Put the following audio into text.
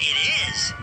It is.